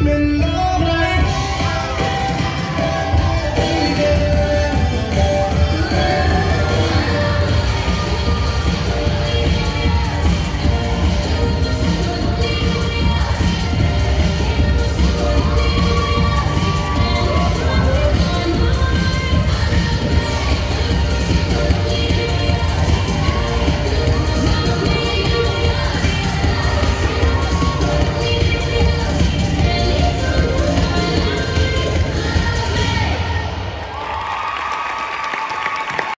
I'm.